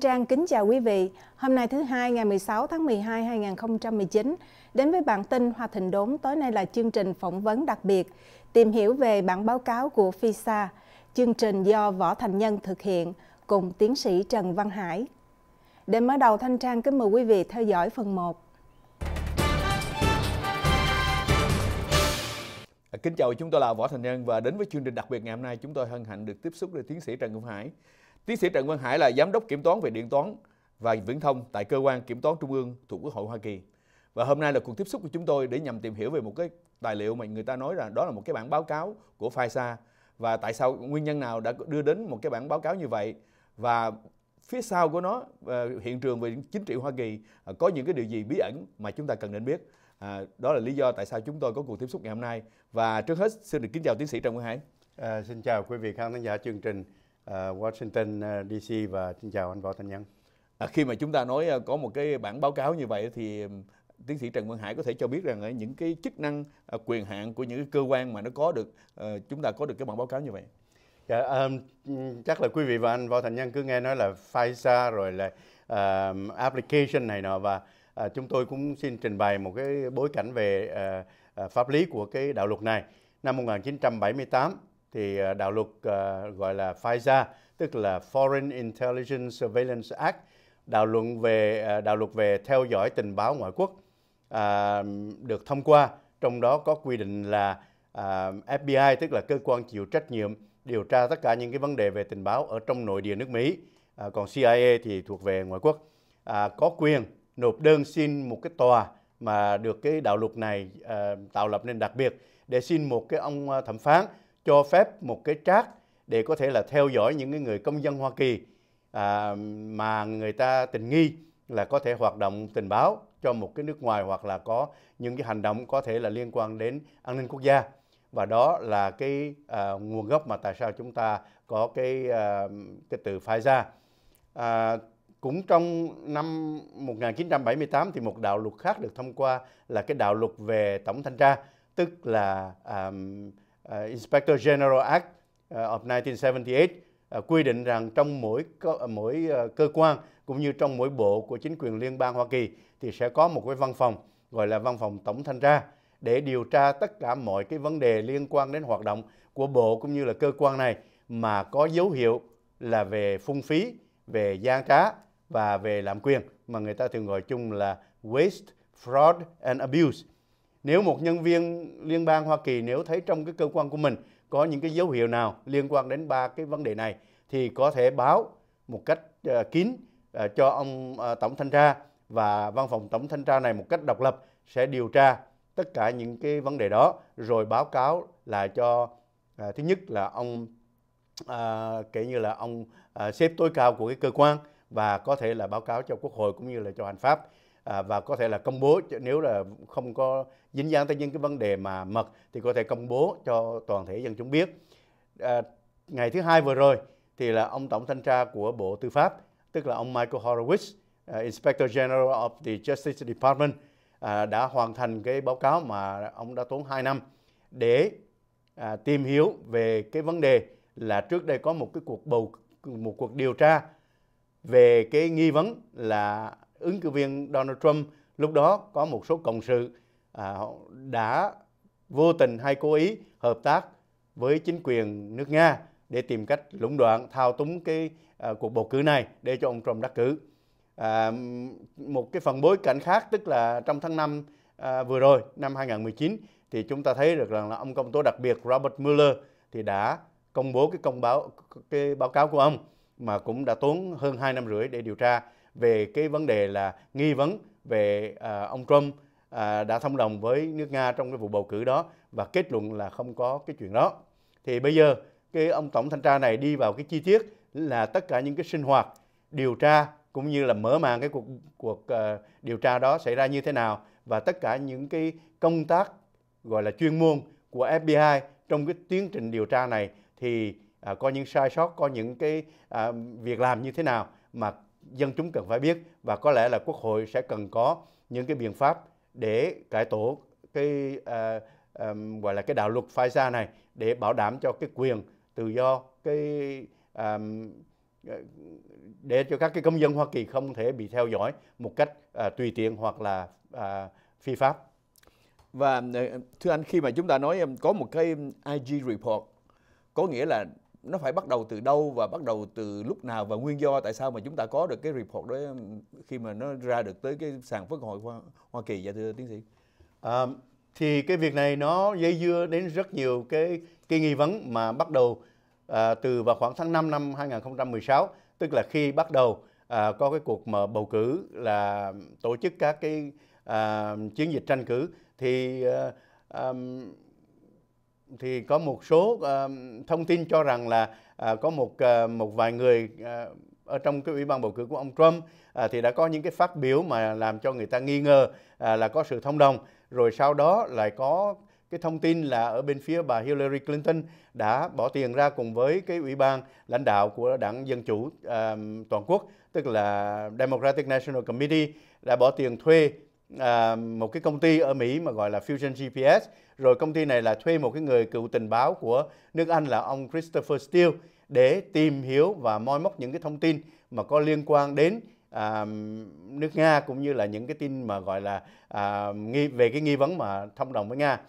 Trang kính chào quý vị. Hôm nay thứ hai ngày 16 tháng 12 2019, đến với bản tin Hoa Thịnh Đốn tối nay là chương trình phỏng vấn đặc biệt, tìm hiểu về bản báo cáo của FISA, chương trình do Võ Thành Nhân thực hiện cùng tiến sĩ Trần Văn Hải. Để mở đầu Thanh Trang kính mời quý vị theo dõi phần 1. À, kính chào, chúng tôi là Võ Thành Nhân và đến với chương trình đặc biệt ngày hôm nay chúng tôi hân hạnh được tiếp xúc với tiến sĩ Trần Văn Hải. Tiến sĩ Trần Văn Hải là giám đốc kiểm toán về điện toán và viễn thông tại cơ quan kiểm toán trung ương thuộc Quốc hội Hoa Kỳ. Và hôm nay là cuộc tiếp xúc của chúng tôi để nhằm tìm hiểu về một cái tài liệu mà người ta nói rằng đó là một cái bản báo cáo của FISA và tại sao nguyên nhân nào đã đưa đến một cái bản báo cáo như vậy và phía sau của nó ờ, hiện trường về chính trị Hoa Kỳ ờ, có những cái điều gì bí ẩn mà chúng ta cần nên biết. À, đó là lý do tại sao chúng tôi có cuộc tiếp xúc ngày hôm nay. Và trước hết xin được kính chào tiến sĩ Trần Quang Hải. À, xin chào quý vị khán giả chương trình Washington uh, DC và xin chào anh Võ Thành Nhân. À, khi mà chúng ta nói uh, có một cái bản báo cáo như vậy thì um, tiến sĩ Trần Văn Hải có thể cho biết rằng uh, những cái chức năng uh, quyền hạn của những cái cơ quan mà nó có được uh, chúng ta có được cái bản báo cáo như vậy. Dạ, um, chắc là quý vị và anh Võ Thành Nhân cứ nghe nói là FISA rồi là uh, application này nọ và à, chúng tôi cũng xin trình bày một cái bối cảnh về à, à, pháp lý của cái đạo luật này. Năm 1978 thì ờ, đạo luật ờ, gọi là FISA, tức là Foreign Intelligence Surveillance Act, đạo luật về ờ, đạo luật về theo dõi tình báo ngoại quốc à, được thông qua. Trong đó có quy định là à, FBI, tức là cơ quan chịu trách nhiệm điều tra tất cả những cái vấn đề về tình báo ở trong nội địa nước Mỹ. À, còn CIA thì thuộc về ngoại quốc. À, có quyền nộp đơn xin một cái tòa mà được cái đạo luật này à, tạo lập nên đặc biệt để xin một cái ông thẩm phán cho phép một cái trác để có thể là theo dõi những cái người công dân Hoa Kỳ à, mà người ta tình nghi là có thể hoạt động tình báo cho một cái nước ngoài hoặc là có những cái hành động có thể là liên quan đến an ninh quốc gia và đó là cái à, nguồn gốc mà tại sao chúng ta có cái à, cái từ FISA. à, cũng trong năm 1978 thì một đạo luật khác được thông qua là cái đạo luật về tổng thanh tra tức là à, Ờ, Inspector General Act uh, of 1978 uh, ờ, quy định rằng trong mỗi cơ, mỗi uh, cơ quan cũng như trong mỗi bộ của chính quyền liên bang Hoa Kỳ thì sẽ có một cái văn phòng gọi là văn phòng tổng thanh tra để điều tra tất cả mọi cái vấn đề liên quan đến hoạt động của bộ cũng như là cơ quan này mà có dấu hiệu là về phung phí, về gian trá và về lạm quyền mà người ta thường gọi chung là waste, fraud and abuse. Nếu một nhân viên liên bang Hoa Kỳ nếu thấy trong cái cơ quan của mình có những cái dấu hiệu nào liên quan đến ba cái vấn đề này thì có thể báo một cách uh, kín uh, cho ông uh, tổng thanh tra và văn phòng tổng thanh tra này một cách độc lập sẽ điều tra tất cả những cái vấn đề đó rồi báo cáo lại cho uh, thứ nhất là ông uh, kể như là ông uh, sếp tối cao của cái cơ quan và có thể là báo cáo cho quốc hội cũng như là cho hành pháp. À, và có thể là công bố nếu là không có dính dáng tới những cái vấn đề mà mật thì có thể công bố cho toàn thể dân chúng biết. À, ngày thứ hai vừa rồi thì là ông tổng thanh tra của bộ tư pháp tức là ông Michael Horowitz uh, Inspector General of the Justice Department uh, đã hoàn thành cái báo cáo mà ông đã tốn 2 năm để uh, tìm hiểu về cái vấn đề là trước đây có một cái cuộc bầu một cuộc điều tra về cái nghi vấn là ứng cử viên Donald Trump. Lúc đó có một số cộng sự à, đã vô tình hay cố ý hợp tác với chính quyền nước Nga để tìm cách lũng đoạn thao túng cái à, cuộc bầu cử này để cho ông Trump đắc cử. À, một cái phần bối cảnh khác tức là trong tháng 5 à, vừa rồi năm 2019 thì chúng ta thấy được rằng là ông công tố đặc biệt Robert Mueller thì đã công bố cái công báo cái báo cáo của ông mà cũng đã tốn hơn 2 năm rưỡi để điều tra về cái vấn đề là nghi vấn về à, ông Trump à, đã thông đồng với nước Nga trong cái vụ bầu cử đó và kết luận là không có cái chuyện đó. Thì bây giờ cái ông tổng thanh tra này đi vào cái chi tiết là tất cả những cái sinh hoạt điều tra cũng như là mở màn cái cuộc cuộc uh, điều tra đó xảy ra như thế nào và tất cả những cái công tác gọi là chuyên môn của FBI trong cái tiến trình điều tra này thì à, có những sai sót có những cái à, việc làm như thế nào mà dân chúng cần phải biết và có lẽ là quốc hội sẽ cần có những cái biện pháp để cải tổ cái à, à, gọi là cái đạo luật FISA này để bảo đảm cho cái quyền tự do cái à, để cho các cái công dân Hoa Kỳ không thể bị theo dõi một cách à, tùy tiện hoặc là à, phi pháp. Và ờ, thưa anh khi mà chúng ta nói có một cái IG report có nghĩa là nó phải bắt đầu từ đâu và bắt đầu từ lúc nào và nguyên do tại sao mà chúng ta có được cái report đó um, khi mà nó ra được tới cái sàn phước hội Hoa, Hoa Kỳ dạ thưa tiến sĩ? À, thì cái việc này nó dây dưa đến rất nhiều cái cái nghi vấn mà bắt đầu à, từ vào khoảng tháng 5 năm 2016 tức là khi bắt đầu à, có cái cuộc mà bầu cử là tổ chức các cái à, chiến dịch tranh cử thì à, à, thì có một số uh, thông tin cho rằng là uh, có một uh, một vài người uh, ở trong cái ủy ban bầu cử của ông Trump uh, thì đã có những cái phát biểu mà làm cho người ta nghi ngờ uh, là có sự thông đồng. Rồi sau đó lại có cái thông tin là ở bên phía bà Hillary Clinton đã bỏ tiền ra cùng với cái ủy ban lãnh đạo của đảng Dân Chủ uh, toàn quốc tức là Democratic National Committee đã bỏ tiền thuê à, một cái công ty ở Mỹ mà gọi là Fusion GPS rồi công ty này là thuê một cái người cựu tình báo của nước Anh là ông Christopher Steele để tìm hiểu và moi móc những cái thông tin mà có liên quan đến à, nước Nga cũng như là những cái tin mà gọi là à, nghi về cái nghi vấn mà thông đồng với Nga.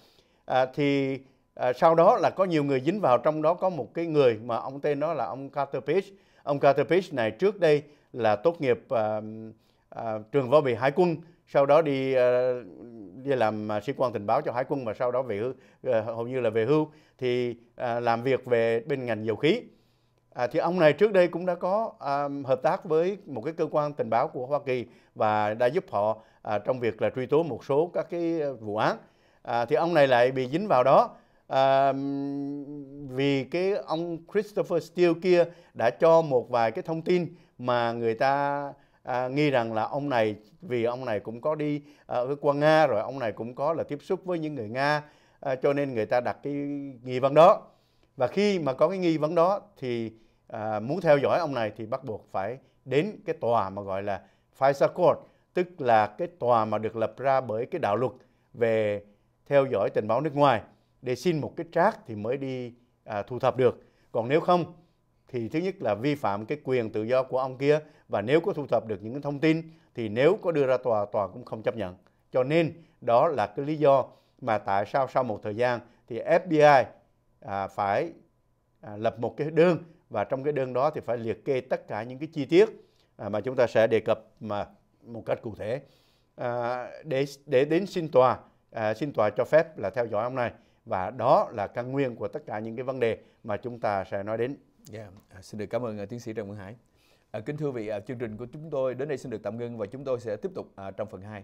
À, thì à, sau đó là có nhiều người dính vào trong đó có một cái người mà ông tên đó là ông Carter Page. Ông Carter Page này trước đây là tốt nghiệp à, à, trường võ bị hải quân sau đó đi ờ, đi làm ờ, sĩ quan tình báo cho hải quân và sau đó về hưu ờ, hầu như là về hưu. Thì làm việc về bên ngành dầu khí. À, thì ông này trước đây cũng đã có à, hợp tác với một cái cơ quan tình báo của Hoa Kỳ và đã giúp họ à, trong việc là truy tố một số các cái vụ án. À, thì ông này lại bị dính vào đó. À, vì cái ông Christopher Steele kia đã cho một vài cái thông tin mà người ta à, nghi rằng là ông này vì ông này cũng có đi ở à, quan Nga rồi ông này cũng có là tiếp xúc với những người Nga à, cho nên người ta đặt cái nghi vấn đó. Và khi mà có cái nghi vấn đó thì à, muốn theo dõi ông này thì bắt buộc phải đến cái tòa mà gọi là FISA Court tức là cái tòa mà được lập ra bởi cái đạo luật về theo dõi tình báo nước ngoài để xin một cái trác thì mới đi à, thu thập được. Còn nếu không thì thứ nhất là vi phạm cái quyền tự do của ông kia và nếu có thu thập được những thông tin thì nếu có đưa ra tòa tòa cũng không chấp nhận cho nên đó là cái lý do mà tại sao sau một thời gian thì FBI à, phải à, lập một cái đơn và trong cái đơn đó thì phải liệt kê tất cả những cái chi tiết à, mà chúng ta sẽ đề cập mà một cách cụ thể à, để để đến xin tòa à, xin tòa cho phép là theo dõi ông này và đó là căn nguyên của tất cả những cái vấn đề mà chúng ta sẽ nói đến. Yeah. À, xin được cảm ơn uh, tiến sĩ Trần Văn Hải. À, kính thưa vị, uh, chương trình của chúng tôi đến đây xin được tạm ngưng và chúng tôi sẽ tiếp tục uh, trong phần 2.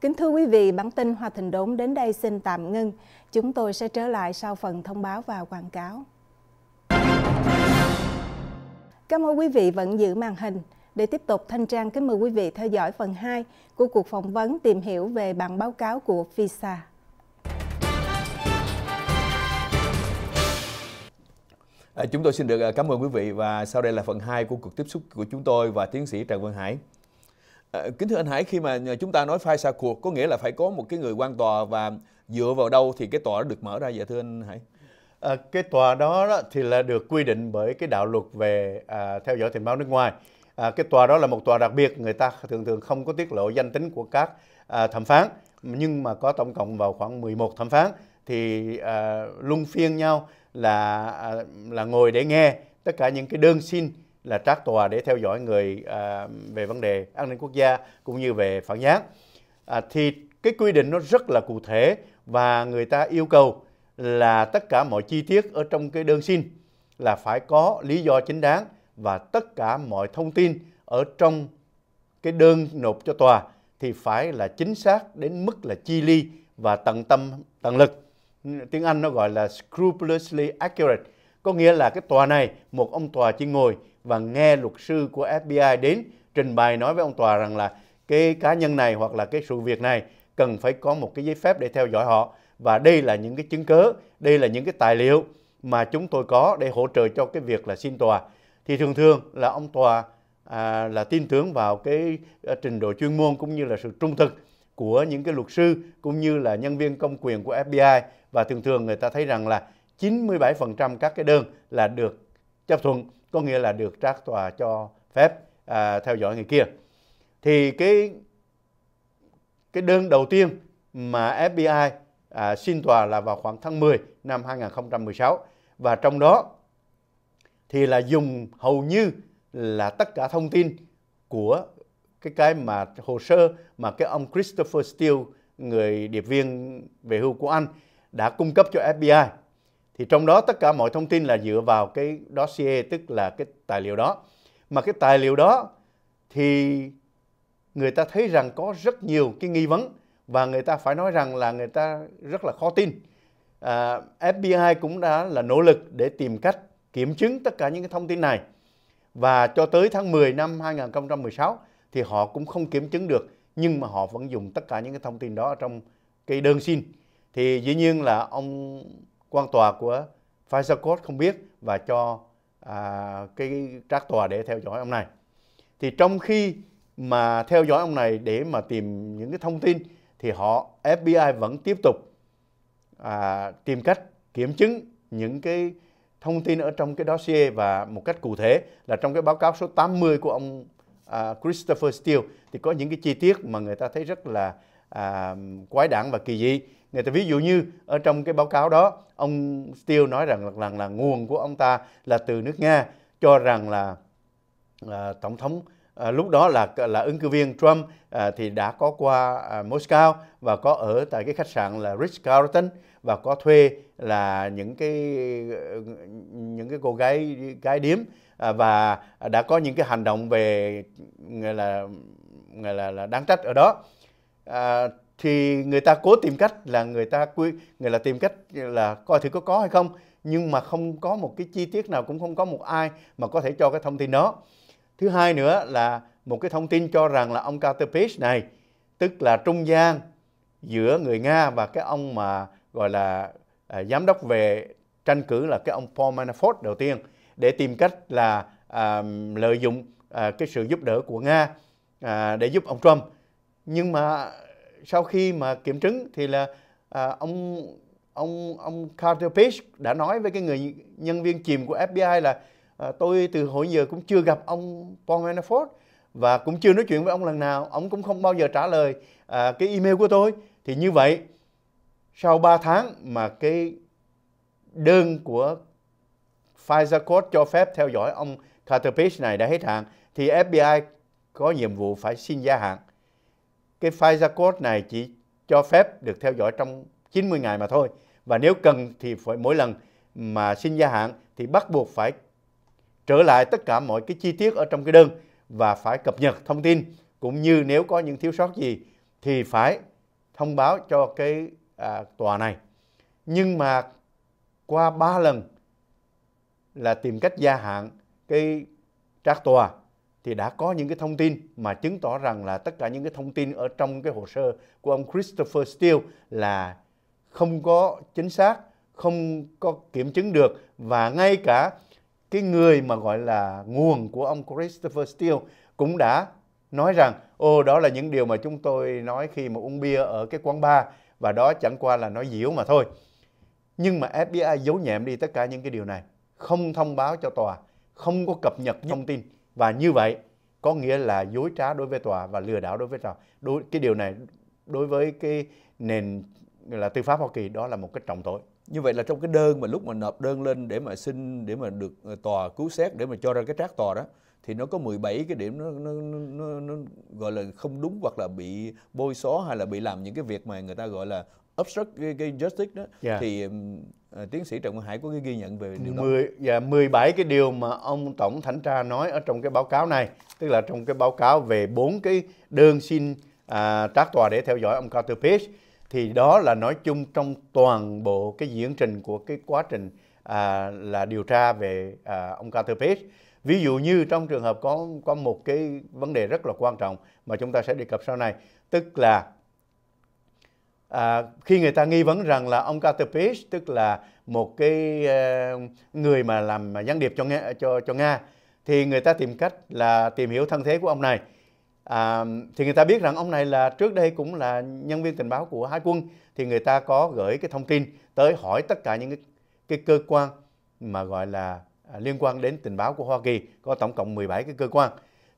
Kính thưa quý vị, bản tin Hoa Thịnh Đốn đến đây xin tạm ngưng. Chúng tôi sẽ trở lại sau phần thông báo và quảng cáo. Cảm ơn quý vị vẫn giữ màn hình. Để tiếp tục, Thanh Trang kính mời quý vị theo dõi phần 2 của cuộc phỏng vấn tìm hiểu về bản báo cáo của FISA. À, chúng tôi xin được à, cảm ơn quý vị và sau đây là phần 2 của cuộc tiếp xúc của chúng tôi và tiến sĩ Trần Văn Hải. À, kính thưa anh Hải, khi mà chúng ta nói phai xa cuộc có nghĩa là phải có một cái người quan tòa và dựa vào đâu thì cái tòa đó được mở ra vậy thưa anh Hải? À, cái tòa đó, đó thì là được quy định bởi cái đạo luật về à, theo dõi tình báo nước ngoài. À, cái tòa đó là một tòa đặc biệt, người ta thường thường không có tiết lộ danh tính của các à, thẩm phán, nhưng mà có tổng cộng vào khoảng 11 thẩm phán thì à, luân phiên nhau là à, là ngồi để nghe tất cả những cái đơn xin là trác tòa để theo dõi người à, về vấn đề an ninh quốc gia cũng như về phản gián à, thì cái quy định nó rất là cụ thể và người ta yêu cầu là tất cả mọi chi tiết ở trong cái đơn xin là phải có lý do chính đáng và tất cả mọi thông tin ở trong cái đơn nộp cho tòa thì phải là chính xác đến mức là chi ly và tận tâm tận lực tiếng Anh nó gọi là scrupulously accurate. Có nghĩa là cái tòa này một ông tòa chỉ ngồi và nghe luật sư của FBI đến trình bày nói với ông tòa rằng là cái cá nhân này hoặc là cái sự việc này cần phải có một cái giấy phép để theo dõi họ. Và đây là những cái chứng cớ, đây là những cái tài liệu mà chúng tôi có để hỗ trợ cho cái việc là xin tòa. Thì thường thường là ông tòa à, là tin tưởng vào cái à, trình độ chuyên môn cũng như là sự trung thực của những cái luật sư cũng như là nhân viên công quyền của FBI và thường thường người ta thấy rằng là 97% các cái đơn là được chấp thuận, có nghĩa là được trác tòa cho phép à, theo dõi người kia. Thì cái cái đơn đầu tiên mà FBI à, xin tòa là vào khoảng tháng 10 năm 2016 và trong đó thì là dùng hầu như là tất cả thông tin của cái cái mà hồ sơ mà cái ông Christopher Steele người điệp viên về hưu của Anh đã cung cấp cho FBI thì trong đó tất cả mọi thông tin là dựa vào cái dossier tức là cái tài liệu đó. Mà cái tài liệu đó thì người ta thấy rằng có rất nhiều cái nghi vấn và người ta phải nói rằng là người ta rất là khó tin. À, FBI cũng đã là nỗ lực để tìm cách kiểm chứng tất cả những cái thông tin này. Và cho tới tháng 10 năm 2016 thì họ cũng không kiểm chứng được nhưng mà họ vẫn dùng tất cả những cái thông tin đó trong cái đơn xin thì dĩ nhiên là ông quan tòa của Pfizer Court không biết và cho à, cái trác tòa để theo dõi ông này thì trong khi mà theo dõi ông này để mà tìm những cái thông tin thì họ FBI vẫn tiếp tục à, tìm cách kiểm chứng những cái thông tin ở trong cái dossier và một cách cụ thể là trong cái báo cáo số 80 của ông à, Christopher Steele thì có những cái chi tiết mà người ta thấy rất là à, quái đản và kỳ dị. Người ta ví dụ như ở trong cái báo cáo đó, ông Steele nói rằng là, là, là nguồn của ông ta là từ nước Nga, cho rằng là à, tổng thống à, lúc đó là là ứng cử viên Trump à, thì đã có qua à, Moscow và có ở tại cái khách sạn là Ritz Carlton và có thuê là những cái những cái cô gái gái điếm à, và đã có những cái hành động về người là người là, là đáng trách ở đó. À, thì người ta cố tìm cách là người ta quy người là tìm cách là coi thử có có hay không nhưng mà không có một cái chi tiết nào cũng không có một ai mà có thể cho cái thông tin đó. Thứ hai nữa là một cái thông tin cho rằng là ông Carter Page này tức là trung gian giữa người Nga và cái ông mà gọi là à, giám đốc về tranh cử là cái ông Paul Manafort đầu tiên để tìm cách là à, lợi dụng à, cái sự giúp đỡ của Nga à, để giúp ông Trump. Nhưng mà sau khi mà kiểm chứng thì là à, ông ông ông Carter Page đã nói với cái người nhân viên chìm của FBI là à, tôi từ hồi giờ cũng chưa gặp ông Paul Manafort và cũng chưa nói chuyện với ông lần nào ông cũng không bao giờ trả lời à, cái email của tôi thì như vậy sau 3 tháng mà cái đơn của Pfizer Court cho phép theo dõi ông Carter Page này đã hết hạn thì FBI có nhiệm vụ phải xin gia hạn. Cái FISA code này chỉ cho phép được theo dõi trong 90 ngày mà thôi. Và nếu cần thì phải mỗi lần mà xin gia hạn thì bắt buộc phải trở lại tất cả mọi cái chi tiết ở trong cái đơn và phải cập nhật thông tin cũng như nếu có những thiếu sót gì thì phải thông báo cho cái à, tòa này. Nhưng mà qua ba lần là tìm cách gia hạn cái trác tòa thì đã có những cái thông tin mà chứng tỏ rằng là tất cả những cái thông tin ở trong cái hồ sơ của ông Christopher Steele là không có chính xác, không có kiểm chứng được. Và ngay cả cái người mà gọi là nguồn của ông Christopher Steele cũng đã nói rằng ô đó là những điều mà chúng tôi nói khi mà uống bia ở cái quán bar. Và đó chẳng qua là nói diễu mà thôi. Nhưng mà FBI giấu nhẹm đi tất cả những cái điều này, không thông báo cho tòa, không có cập nhật thông tin và như vậy có nghĩa là dối trá đối với tòa và lừa đảo đối với tòa. Đối, cái điều này đối với cái nền là tư pháp Hoa Kỳ đó là một cái trọng tội. Như vậy là trong cái đơn mà lúc mà nộp đơn lên để mà xin để mà được ờ, tòa cứu xét để mà cho ra cái trác tòa đó thì nó có 17 cái điểm nó, nó, nó, nó gọi là không đúng hoặc là bị bôi xóa hay là bị làm những cái việc mà người ta gọi là obstruct cái, cái justice đó yeah. thì uh, tiến sĩ Trần Văn Hải có cái ghi nhận về điều 10, đó. Dạ, 17 cái điều mà ông tổng thẩm tra nói ở trong cái báo cáo này, tức là trong cái báo cáo về bốn cái đơn xin à, trác tòa để theo dõi ông Carter Page thì đó là nói chung trong toàn bộ cái diễn trình của cái quá trình à, là điều tra về à, ông Carter Page. Ví dụ như trong trường hợp có có một cái vấn đề rất là quan trọng mà chúng ta sẽ đề cập sau này, tức là à, khi người ta nghi vấn rằng là ông Carter Page tức là một cái uh, người mà làm gián điệp cho Nga, cho cho Nga thì người ta tìm cách là tìm hiểu thân thế của ông này. À, thì người ta biết rằng ông này là trước đây cũng là nhân viên tình báo của Hải quân thì người ta có gửi cái thông tin tới hỏi tất cả những cái cái cơ quan mà gọi là à, liên quan đến tình báo của Hoa Kỳ có tổng cộng 17 cái cơ quan.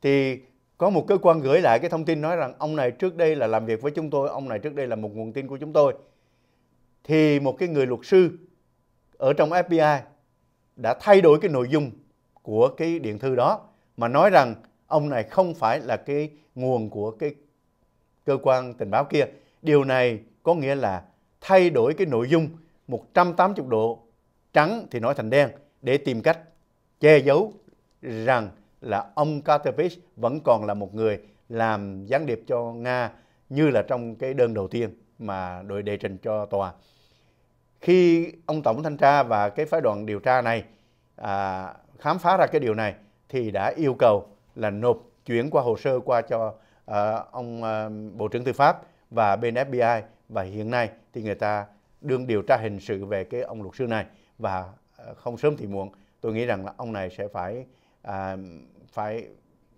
Thì có một cơ quan gửi lại cái thông tin nói rằng ông này trước đây là làm việc với chúng tôi, ông này trước đây là một nguồn tin của chúng tôi thì một cái người luật sư ở trong FBI đã thay đổi cái nội dung của cái điện thư đó mà nói rằng ông này không phải là cái nguồn của cái cơ quan tình báo kia. Điều này có nghĩa là thay đổi cái nội dung 180 độ trắng thì nói thành đen để tìm cách che giấu rằng là ông Carter vẫn còn là một người làm gián điệp cho Nga như là trong cái đơn đầu tiên mà đội đề trình cho tòa. Khi ông tổng thanh tra và cái phái đoàn điều tra này à, khám phá ra cái điều này thì đã yêu cầu là nộp chuyển qua hồ sơ qua cho à, ông à, bộ trưởng tư pháp và bên FBI và hiện nay thì người ta đương điều tra hình sự về cái ông luật sư này và à, không sớm thì muộn tôi nghĩ rằng là ông này sẽ phải à, phải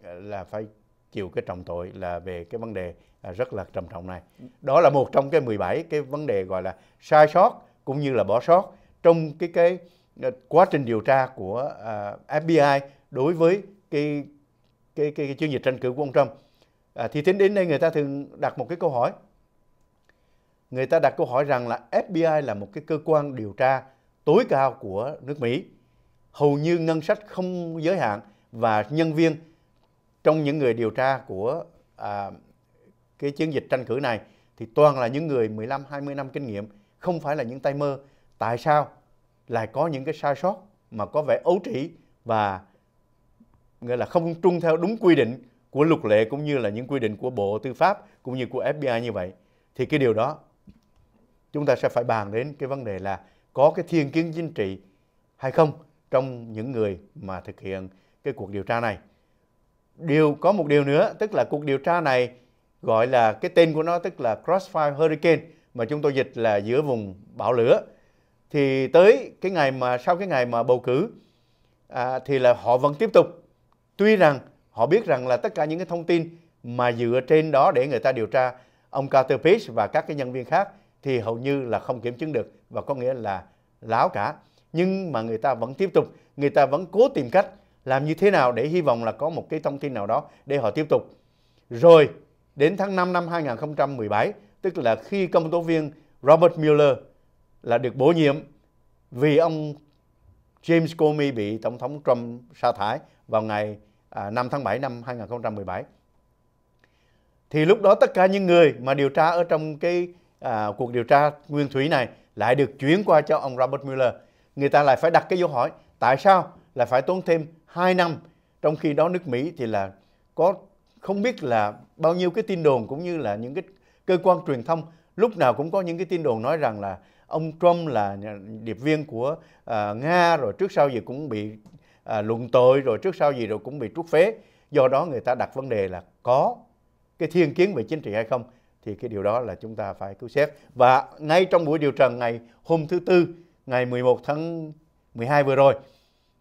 ờ, là phải chịu cái trọng tội là về cái vấn đề à, rất là trầm trọng này. Đó là một trong cái 17 cái vấn đề gọi là sai sót cũng như là bỏ sót trong cái cái ờ, quá trình điều tra của à, uh, FBI đối với cái cái, cái, cái chiến dịch tranh cử của ông Trump. À, thì tính đến đây người ta thường đặt một cái câu hỏi. Người ta đặt câu hỏi rằng là FBI là một cái cơ quan điều tra tối cao của nước Mỹ. Hầu như ngân sách không giới hạn và nhân viên trong những người điều tra của à, cái chiến dịch tranh cử này thì toàn là những người 15 20 năm kinh nghiệm, không phải là những tay mơ. Tại sao lại có những cái sai sót mà có vẻ ấu trĩ và nghĩa là không trung theo đúng quy định của luật lệ cũng như là những quy định của Bộ Tư pháp cũng như của FBI như vậy thì cái điều đó chúng ta sẽ phải bàn đến cái vấn đề là có cái thiên kiến chính trị hay không trong những người mà thực hiện cái cuộc điều tra này. Điều có một điều nữa, tức là cuộc điều tra này gọi là cái tên của nó tức là Crossfire Hurricane mà chúng tôi dịch là giữa vùng bão lửa. Thì tới cái ngày mà sau cái ngày mà bầu cử à, thì là họ vẫn tiếp tục Tuy rằng họ biết rằng là tất cả những cái thông tin mà dựa trên đó để người ta điều tra ông Carter Page và các cái nhân viên khác thì hầu như là không kiểm chứng được và có nghĩa là láo cả. Nhưng mà người ta vẫn tiếp tục, người ta vẫn cố tìm cách làm như thế nào để hy vọng là có một cái thông tin nào đó để họ tiếp tục. Rồi đến tháng 5 năm 2017, tức là khi công tố viên Robert Mueller là được bổ nhiệm vì ông James Comey bị Tổng thống Trump sa thải vào ngày à, 5 tháng 7 năm 2017. Thì lúc đó tất cả những người mà điều tra ở trong cái à, cuộc điều tra nguyên thủy này lại được chuyển qua cho ông Robert Mueller. Người ta lại phải đặt cái dấu hỏi tại sao lại phải tốn thêm 2 năm trong khi đó nước Mỹ thì là có không biết là bao nhiêu cái tin đồn cũng như là những cái cơ quan truyền thông lúc nào cũng có những cái tin đồn nói rằng là ông Trump là điệp viên của à, Nga rồi trước sau gì cũng bị à, luận tội rồi trước sau gì rồi cũng bị trút phế. Do đó người ta đặt vấn đề là có cái thiên kiến về chính trị hay không thì cái điều đó là chúng ta phải cứu xét. Và ngay trong buổi điều trần ngày hôm thứ tư ngày 11 tháng 12 vừa rồi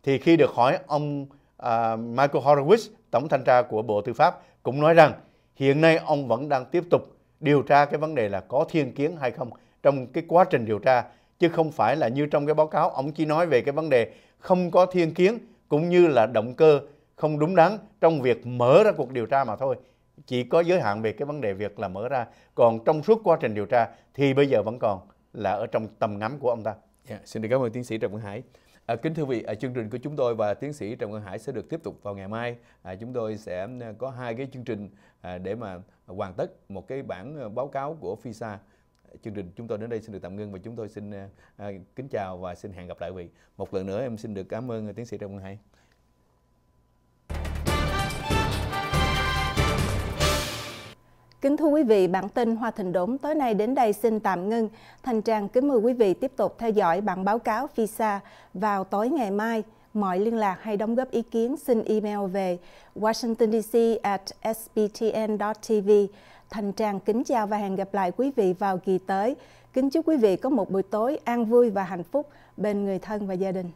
thì khi được hỏi ông uh, Michael Horowitz tổng thanh tra của Bộ Tư pháp cũng nói rằng hiện nay ông vẫn đang tiếp tục điều tra cái vấn đề là có thiên kiến hay không trong cái quá trình điều tra chứ không phải là như trong cái báo cáo ông chỉ nói về cái vấn đề không có thiên kiến cũng như là động cơ không đúng đắn trong việc mở ra cuộc điều tra mà thôi chỉ có giới hạn về cái vấn đề việc là mở ra còn trong suốt quá trình điều tra thì bây giờ vẫn còn là ở trong tầm ngắm của ông ta. Yeah, xin được cảm ơn tiến sĩ Trần Văn Hải. À, kính thưa quý vị, à, chương trình của chúng tôi và tiến sĩ Trần Văn Hải sẽ được tiếp tục vào ngày mai. À, chúng tôi sẽ à, có hai cái chương trình à, để mà hoàn tất một cái bản à, báo cáo của FISA chương trình chúng tôi đến đây xin được tạm ngưng và chúng tôi xin à, à kính chào và xin hẹn gặp lại quý vị. Một lần nữa em xin được cảm ơn tiến sĩ Trần Văn Hải. Kính thưa quý vị, bản tin Hoa Thịnh Đốn tối nay đến đây xin tạm ngưng. Thành Trang kính mời quý vị tiếp tục theo dõi bản báo cáo FISA vào tối ngày mai. Mọi liên lạc hay đóng góp ý kiến xin email về washingtondc at sbtn.tv. Thành Trang kính chào và hẹn gặp lại quý vị vào kỳ tới. Kính chúc quý vị có một buổi tối an vui và hạnh phúc bên người thân và gia đình.